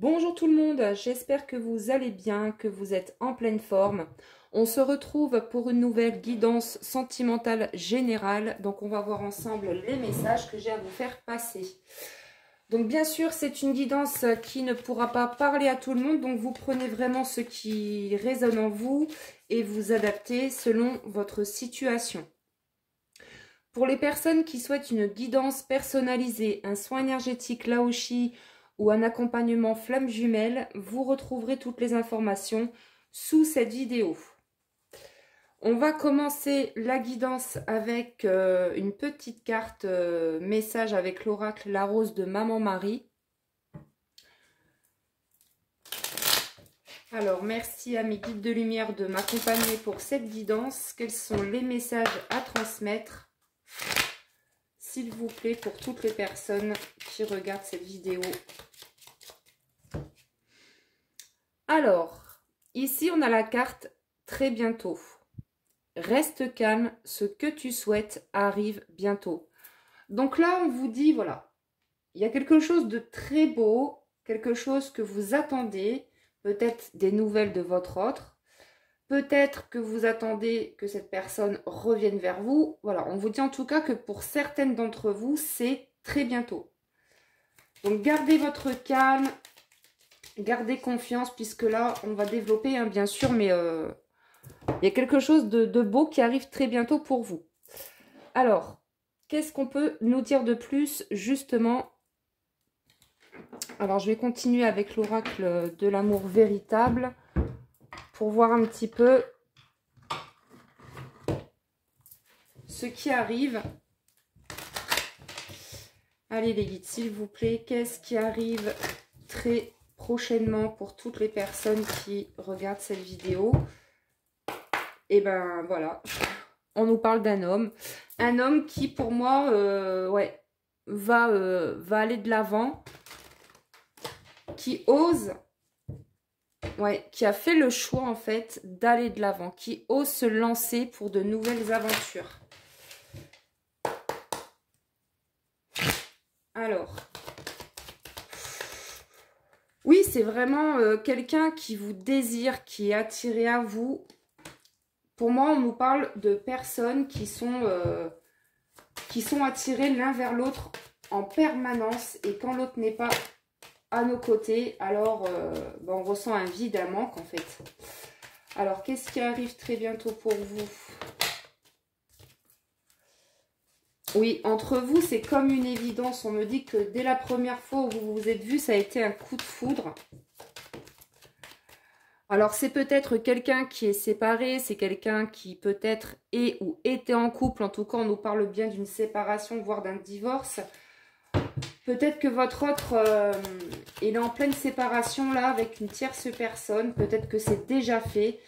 Bonjour tout le monde, j'espère que vous allez bien, que vous êtes en pleine forme. On se retrouve pour une nouvelle guidance sentimentale générale. Donc on va voir ensemble les messages que j'ai à vous faire passer. Donc bien sûr, c'est une guidance qui ne pourra pas parler à tout le monde. Donc vous prenez vraiment ce qui résonne en vous et vous adaptez selon votre situation. Pour les personnes qui souhaitent une guidance personnalisée, un soin énergétique Laoshi ou un accompagnement flamme jumelle, vous retrouverez toutes les informations sous cette vidéo. On va commencer la guidance avec euh, une petite carte euh, message avec l'oracle La Rose de Maman Marie. Alors, merci à mes guides de lumière de m'accompagner pour cette guidance. Quels sont les messages à transmettre? S'il vous plaît, pour toutes les personnes qui regardent cette vidéo. Alors, ici, on a la carte très bientôt. Reste calme, ce que tu souhaites arrive bientôt. Donc là, on vous dit, voilà, il y a quelque chose de très beau, quelque chose que vous attendez, peut-être des nouvelles de votre autre, Peut-être que vous attendez que cette personne revienne vers vous. Voilà, on vous dit en tout cas que pour certaines d'entre vous, c'est très bientôt. Donc gardez votre calme, gardez confiance, puisque là, on va développer, hein, bien sûr, mais euh, il y a quelque chose de, de beau qui arrive très bientôt pour vous. Alors, qu'est-ce qu'on peut nous dire de plus, justement? Alors, je vais continuer avec l'oracle de l'amour véritable pour voir un petit peu ce qui arrive. Allez les guides, s'il vous plaît, qu'est-ce qui arrive très prochainement pour toutes les personnes qui regardent cette vidéo? Et eh ben voilà, on nous parle d'un homme. Un homme qui pour moi, euh, euh, va aller de l'avant, qui ose ouais, qui a fait le choix en fait d'aller de l'avant, qui ose se lancer pour de nouvelles aventures. Alors, oui, c'est vraiment euh, quelqu'un qui vous désire, qui est attiré à vous. Pour moi, on nous parle de personnes qui sont, euh, qui sont attirées l'un vers l'autre en permanence et quand l'autre n'est pas à nos côtés, alors euh, ben, on ressent un vide, un manque en fait. Alors, qu'est-ce qui arrive très bientôt pour vous? Oui, entre vous, c'est comme une évidence. On me dit que dès la première fois où vous vous êtes vu, ça a été un coup de foudre. Alors, c'est peut-être quelqu'un qui est séparé, c'est quelqu'un qui peut-être est ou était en couple. En tout cas, on nous parle bien d'une séparation, voire d'un divorce. Peut-être que votre autre euh, est en pleine séparation là avec une tierce personne. Peut-être que c'est déjà fait.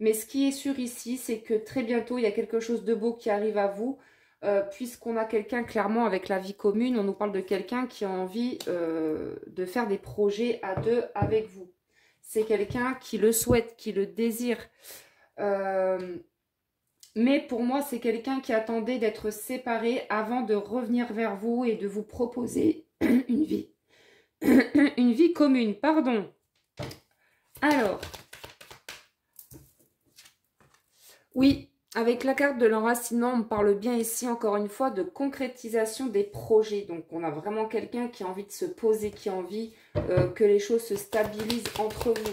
Mais ce qui est sûr ici, c'est que très bientôt, il y a quelque chose de beau qui arrive à vous. Euh, puisqu'on a quelqu'un clairement avec la vie commune. On nous parle de quelqu'un qui a envie euh, de faire des projets à deux avec vous. C'est quelqu'un qui le souhaite, qui le désire. Mais pour moi, c'est quelqu'un qui attendait d'être séparé avant de revenir vers vous et de vous proposer une vie. une vie commune, pardon. Alors, oui, avec la carte de l'enracinement, on parle bien ici, encore une fois, de concrétisation des projets. Donc, on a vraiment quelqu'un qui a envie de se poser, qui a envie euh, que les choses se stabilisent entre vous.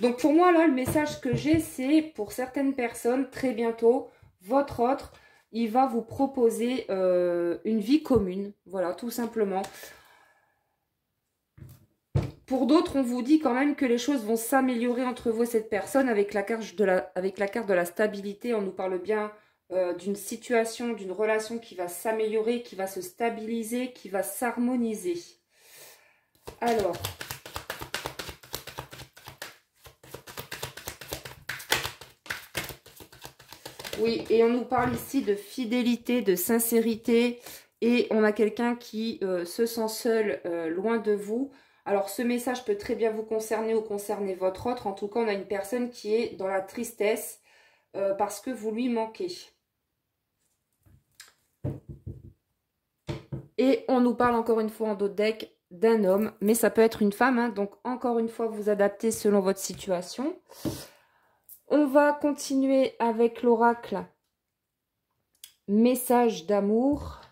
Donc pour moi, là, le message que j'ai, c'est pour certaines personnes, très bientôt, votre autre, il va vous proposer euh, une vie commune. Voilà, tout simplement. Pour d'autres, on vous dit quand même que les choses vont s'améliorer entre vous et cette personne avec la carte de la, stabilité. On nous parle bien euh, d'une situation, d'une relation qui va s'améliorer, qui va se stabiliser, qui va s'harmoniser. Alors, Oui, et on nous parle ici de fidélité, de sincérité, et on a quelqu'un qui euh, se sent seul, euh, loin de vous. Alors, ce message peut très bien vous concerner ou concerner votre autre. En tout cas, on a une personne qui est dans la tristesse euh, parce que vous lui manquez. Et on nous parle encore une fois en dos deck d'un homme, mais ça peut être une femme. Hein. donc, encore une fois, vous adaptez selon votre situation. On va continuer avec l'oracle. Message d'amour.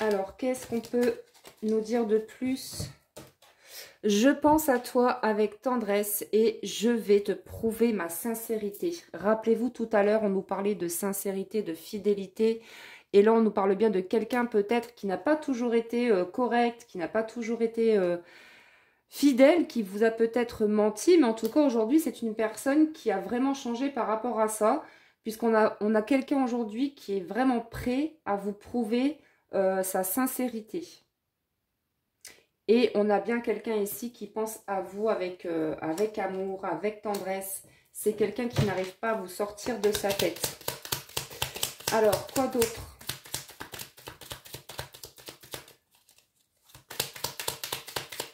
Alors, qu'est-ce qu'on peut nous dire de plus? Je pense à toi avec tendresse et je vais te prouver ma sincérité. Rappelez-vous, tout à l'heure, on nous parlait de sincérité, de fidélité. Et là, on nous parle bien de quelqu'un peut-être qui n'a pas toujours été euh, correct, qui n'a pas toujours été euh, fidèle, qui vous a peut-être menti. Mais en tout cas, aujourd'hui, c'est une personne qui a vraiment changé par rapport à ça. Puisqu'on a, on a quelqu'un aujourd'hui qui est vraiment prêt à vous prouver euh, sa sincérité. Et on a bien quelqu'un ici qui pense à vous avec, euh, avec amour, avec tendresse. C'est quelqu'un qui n'arrive pas à vous sortir de sa tête. Alors, quoi d'autre?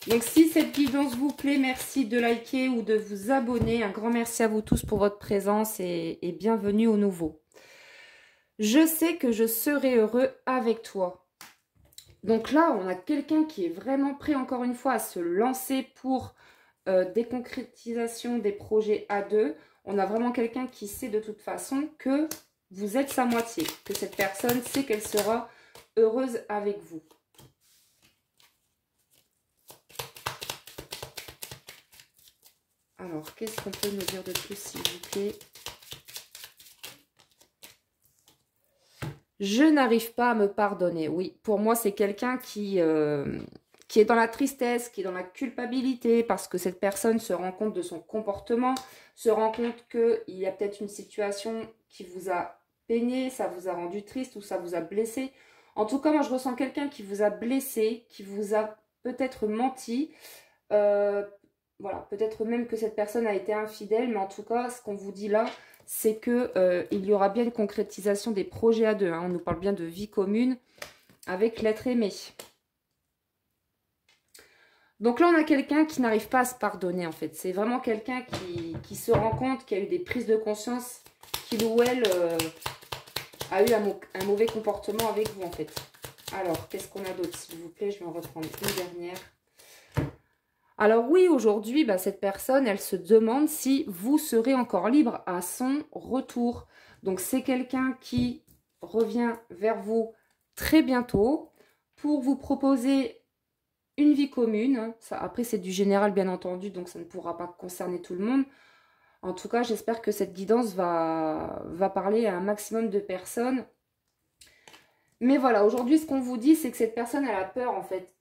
Donc, si cette guidance vous plaît, merci de liker ou de vous abonner. Un grand merci à vous tous pour votre présence et, et bienvenue au nouveau. Je sais que je serai heureux avec toi. Donc là, on a quelqu'un qui est vraiment prêt, encore une fois, à se lancer pour euh, des des projets à deux. On a vraiment quelqu'un qui sait de toute façon que vous êtes sa moitié, que cette personne sait qu'elle sera heureuse avec vous. Alors, qu'est-ce qu'on peut nous dire de plus, s'il vous plaît? Je n'arrive pas à me pardonner. Oui, pour moi, c'est quelqu'un qui, euh, qui est dans la tristesse, qui est dans la culpabilité, parce que cette personne se rend compte de son comportement, se rend compte qu'il y a peut-être une situation qui vous a peigné, ça vous a rendu triste ou ça vous a blessé. En tout cas, moi, je ressens quelqu'un qui vous a blessé, qui vous a peut-être menti. Euh, voilà, peut-être même que cette personne a été infidèle, mais en tout cas, ce qu'on vous dit là, c'est qu'il euh, y aura bien une concrétisation des projets à deux. Hein. On nous parle bien de vie commune avec l'être aimé. Donc là, on a quelqu'un qui n'arrive pas à se pardonner, en fait. C'est vraiment quelqu'un qui, se rend compte qu'il a eu des prises de conscience, qu'il ou elle euh, a eu un, un, mauvais comportement avec vous, en fait. Alors, qu'est-ce qu'on a d'autre, s'il vous plaît? Je vais en reprendre une dernière. Alors oui, aujourd'hui, bah, cette personne, elle se demande si vous serez encore libre à son retour. Donc c'est quelqu'un qui revient vers vous très bientôt pour vous proposer une vie commune. Après, c'est du général, bien entendu, donc ça ne pourra pas concerner tout le monde. En tout cas, j'espère que cette guidance va, va parler à un maximum de personnes. Mais voilà, aujourd'hui, ce qu'on vous dit, c'est que cette personne, elle a peur, en fait.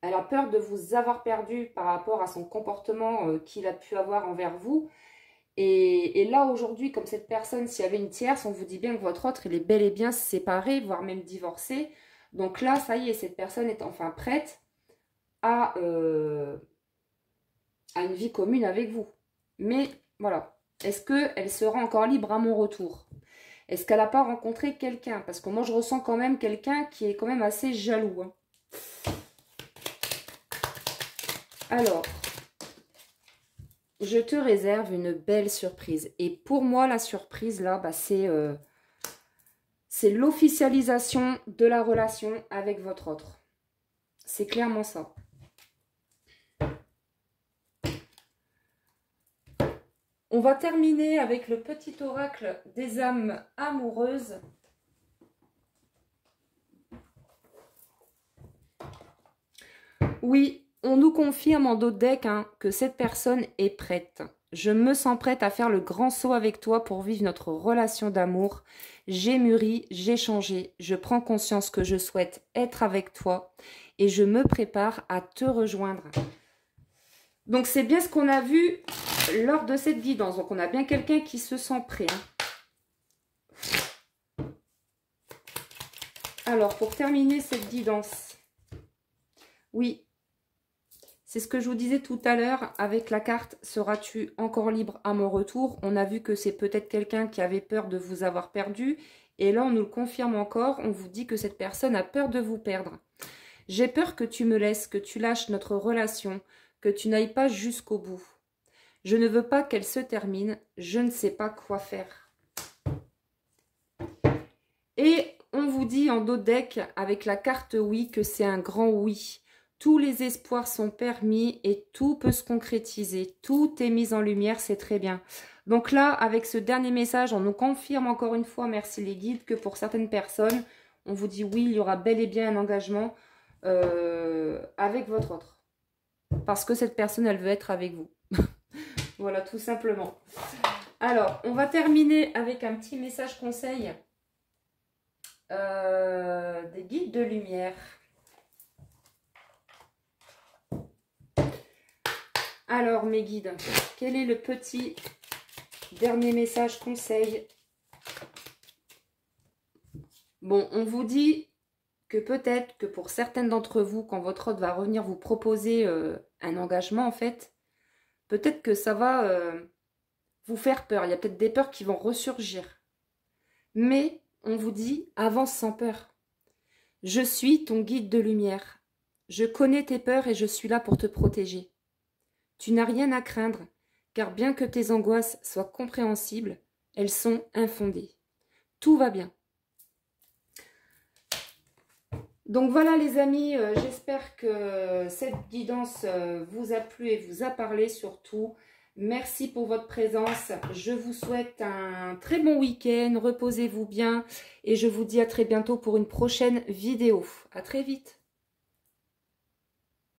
Elle a peur de vous avoir perdu par rapport à son comportement euh, qu'il a pu avoir envers vous. Et, là, aujourd'hui, comme cette personne, s'il y avait une tierce, on vous dit bien que votre autre, il est bel et bien séparé, voire même divorcé. Donc là, ça y est, cette personne est enfin prête à, euh, une vie commune avec vous. Mais voilà, est-ce qu'elle sera encore libre à mon retour? Est-ce qu'elle n'a pas rencontré quelqu'un? Parce que moi, je ressens quand même quelqu'un qui est quand même assez jaloux. Hein. Alors, je te réserve une belle surprise. Et pour moi, la surprise, là, bah, euh, c'est l'officialisation de la relation avec votre autre. C'est clairement ça. On va terminer avec le petit oracle des âmes amoureuses. Oui, on nous confirme en dos deck hein, que cette personne est prête. Je me sens prête à faire le grand saut avec toi pour vivre notre relation d'amour. J'ai mûri, j'ai changé, je prends conscience que je souhaite être avec toi et je me prépare à te rejoindre. Donc c'est bien ce qu'on a vu lors de cette guidance. Donc on a bien quelqu'un qui se sent prêt. Hein. Alors pour terminer cette guidance, oui, c'est ce que je vous disais tout à l'heure avec la carte « Seras-tu encore libre à mon retour ?» On a vu que c'est peut-être quelqu'un qui avait peur de vous avoir perdu. Et là, on nous le confirme encore. On vous dit que cette personne a peur de vous perdre. J'ai peur que tu me laisses, que tu lâches notre relation, que tu n'ailles pas jusqu'au bout. Je ne veux pas qu'elle se termine. Je ne sais pas quoi faire. Et on vous dit en dos deck avec la carte oui que c'est un grand oui. Tous les espoirs sont permis et tout peut se concrétiser. Tout est mis en lumière, c'est très bien. Donc là, avec ce dernier message, on nous confirme encore une fois, merci les guides, que pour certaines personnes, on vous dit oui, il y aura bel et bien un engagement euh, avec votre autre. Parce que cette personne, elle veut être avec vous. voilà, tout simplement. Alors, on va terminer avec un petit message conseil euh, des guides de lumière. Alors, mes guides, quel est le petit dernier message conseil? Bon, on vous dit que peut-être que pour certaines d'entre vous, quand votre hôte va revenir vous proposer euh, un engagement, en fait, peut-être que ça va euh, vous faire peur. Il y a peut-être des peurs qui vont ressurgir. Mais on vous dit, avance sans peur. Je suis ton guide de lumière. Je connais tes peurs et je suis là pour te protéger. Tu n'as rien à craindre, car bien que tes angoisses soient compréhensibles, elles sont infondées. Tout va bien. Donc voilà les amis, euh, j'espère que cette guidance euh, vous a plu et vous a parlé surtout. Merci pour votre présence. Je vous souhaite un très bon week-end. Reposez-vous bien et je vous dis à très bientôt pour une prochaine vidéo. À très vite.